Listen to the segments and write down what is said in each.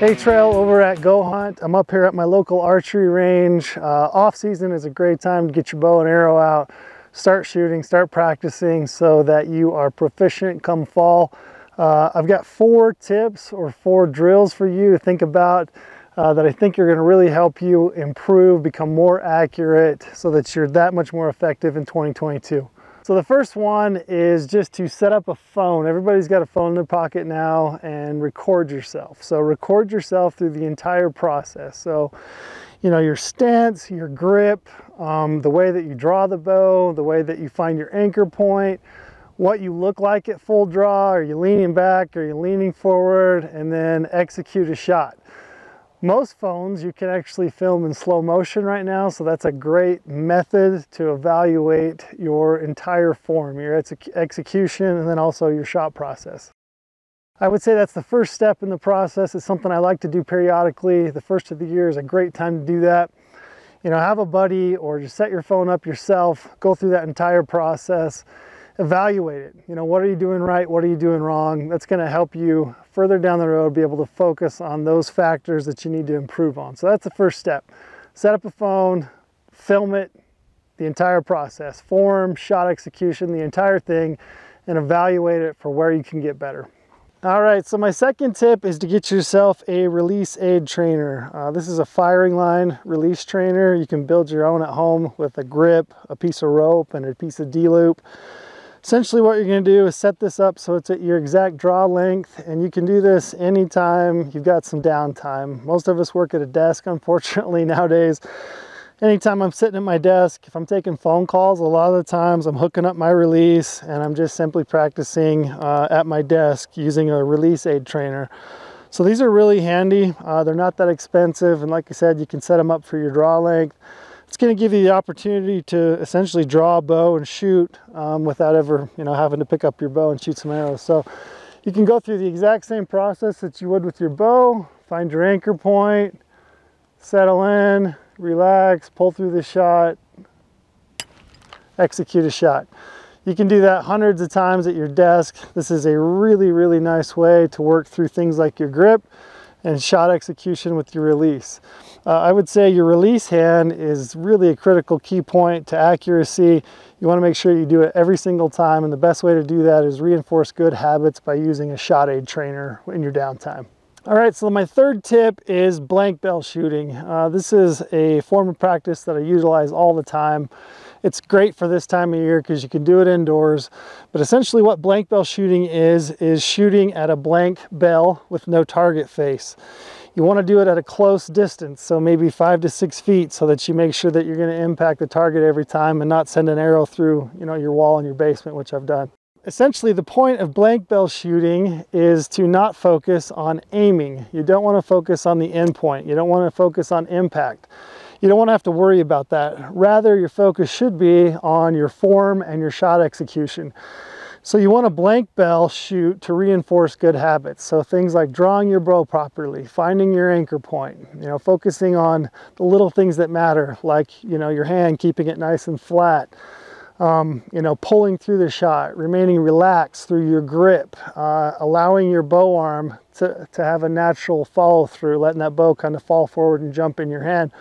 Hey Trail over at Go Hunt. I'm up here at my local archery range. Uh, off season is a great time to get your bow and arrow out, start shooting, start practicing so that you are proficient come fall. Uh, I've got four tips or four drills for you to think about uh, that I think are going to really help you improve, become more accurate so that you're that much more effective in 2022. So the first one is just to set up a phone. Everybody's got a phone in their pocket now and record yourself. So record yourself through the entire process. So, you know, your stance, your grip, um, the way that you draw the bow, the way that you find your anchor point, what you look like at full draw. Are you leaning back? Are you leaning forward? And then execute a shot. Most phones you can actually film in slow motion right now, so that's a great method to evaluate your entire form, your ex execution, and then also your shot process. I would say that's the first step in the process. It's something I like to do periodically. The first of the year is a great time to do that. You know, have a buddy or just set your phone up yourself, go through that entire process evaluate it. You know, what are you doing right? What are you doing wrong? That's going to help you further down the road be able to focus on those factors that you need to improve on. So that's the first step. Set up a phone, film it, the entire process, form, shot execution, the entire thing, and evaluate it for where you can get better. All right, so my second tip is to get yourself a release aid trainer. Uh, this is a firing line release trainer. You can build your own at home with a grip, a piece of rope, and a piece of D-loop. Essentially what you're going to do is set this up so it's at your exact draw length and you can do this anytime you've got some downtime. Most of us work at a desk unfortunately nowadays. Anytime I'm sitting at my desk, if I'm taking phone calls, a lot of the times I'm hooking up my release and I'm just simply practicing uh, at my desk using a release aid trainer. So these are really handy. Uh, they're not that expensive and like I said, you can set them up for your draw length it's going to give you the opportunity to essentially draw a bow and shoot um, without ever, you know, having to pick up your bow and shoot some arrows. So you can go through the exact same process that you would with your bow, find your anchor point, settle in, relax, pull through the shot, execute a shot. You can do that hundreds of times at your desk. This is a really, really nice way to work through things like your grip and shot execution with your release. Uh, I would say your release hand is really a critical key point to accuracy. You want to make sure you do it every single time and the best way to do that is reinforce good habits by using a shot aid trainer in your downtime. All right, so my third tip is blank bale shooting. Uh, this is a form of practice that I utilize all the time. It's great for this time of year because you can do it indoors. But essentially what blank bale shooting is, is shooting at a blank bale with no target face. You want to do it at a close distance, so maybe five to six feet so that you make sure that you're going to impact the target every time and not send an arrow through you know, your wall in your basement, which I've done. Essentially, the point of blank bale shooting is to not focus on aiming. You don't want to focus on the end point. You don't want to focus on impact. You don't want to have to worry about that. Rather, your focus should be on your form and your shot execution. So you want a blank bale shoot to reinforce good habits. So things like drawing your bow properly, finding your anchor point, you know, focusing on the little things that matter, like, you know, your hand, keeping it nice and flat, um, you know, pulling through the shot, remaining relaxed through your grip, uh, allowing your bow arm to, to have a natural follow through, letting that bow kind of fall forward and jump in your hand.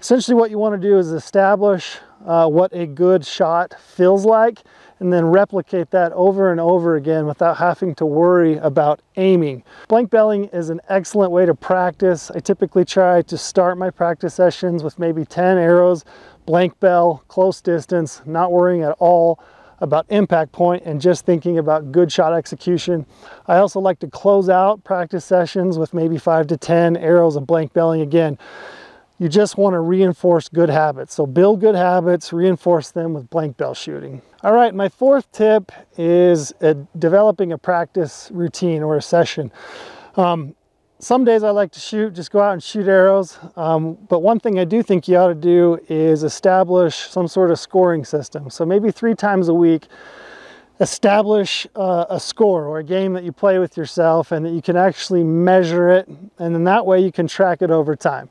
Essentially what you want to do is establish uh, what a good shot feels like and then replicate that over and over again without having to worry about aiming. Blank baling is an excellent way to practice. I typically try to start my practice sessions with maybe 10 arrows, blank bale, close distance, not worrying at all about impact point and just thinking about good shot execution. I also like to close out practice sessions with maybe five to 10 arrows of blank baling again. You just want to reinforce good habits. So build good habits, reinforce them with blank bale shooting. All right, my fourth tip is a, developing a practice routine or a session. Um, some days I like to shoot, just go out and shoot arrows. Um, but one thing I do think you ought to do is establish some sort of scoring system. So maybe three times a week, establish uh, a score or a game that you play with yourself and that you can actually measure it. And then that way you can track it over time.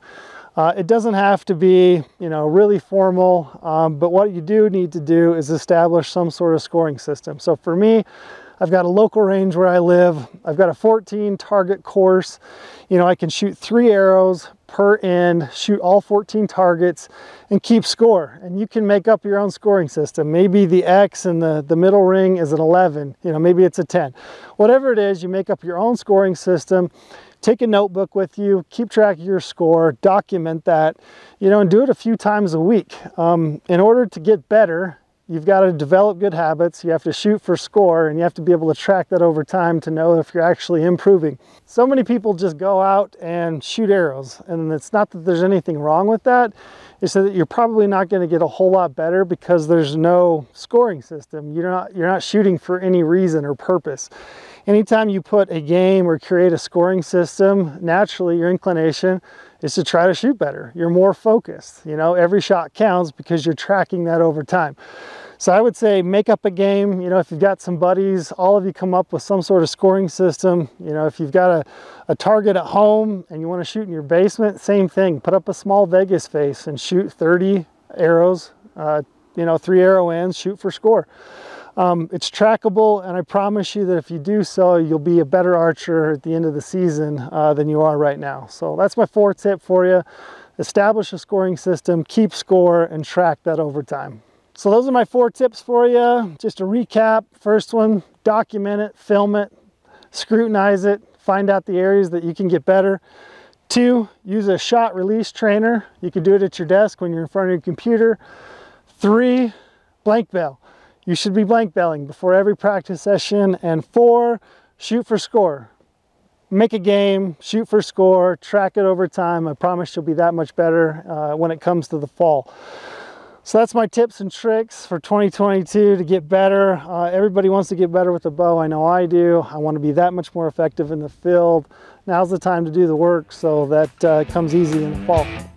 Uh, it doesn't have to be, you know, really formal, um, but what you do need to do is establish some sort of scoring system. So for me, I've got a local range where I live. I've got a 14 target course. You know, I can shoot three arrows per end, shoot all 14 targets and keep score. And you can make up your own scoring system. Maybe the X and the, the middle ring is an 11, you know, maybe it's a 10. Whatever it is, you make up your own scoring system take a notebook with you, keep track of your score, document that, you know, and do it a few times a week. Um, in order to get better, you've got to develop good habits, you have to shoot for score, and you have to be able to track that over time to know if you're actually improving. So many people just go out and shoot arrows, and it's not that there's anything wrong with that, it's that you're probably not going to get a whole lot better because there's no scoring system. You're not, you're not shooting for any reason or purpose. Anytime you put a game or create a scoring system, naturally your inclination is to try to shoot better. You're more focused. You know, every shot counts because you're tracking that over time. So I would say make up a game. You know, if you've got some buddies, all of you come up with some sort of scoring system. You know, if you've got a, a target at home and you want to shoot in your basement, same thing. Put up a small Vegas face and shoot 30 arrows, uh, you know, three arrow ends, shoot for score. Um, it's trackable, and I promise you that if you do so, you'll be a better archer at the end of the season uh, than you are right now. So that's my fourth tip for you. Establish a scoring system, keep score, and track that over time. So those are my four tips for you. Just to recap, first one, document it, film it, scrutinize it, find out the areas that you can get better. Two, use a shot release trainer. You can do it at your desk when you're in front of your computer. Three, blank bale. You should be blank baling before every practice session. And four, shoot for score. Make a game, shoot for score, track it over time. I promise you'll be that much better uh, when it comes to the fall. So that's my tips and tricks for 2022 to get better. Uh, everybody wants to get better with the bow. I know I do. I want to be that much more effective in the field. Now's the time to do the work so that uh, comes easy in the fall.